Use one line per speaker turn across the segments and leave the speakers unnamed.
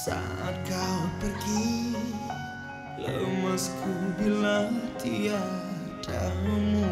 Saat kau pergi Lemasku bila tiadamu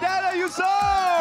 Dada, you saw!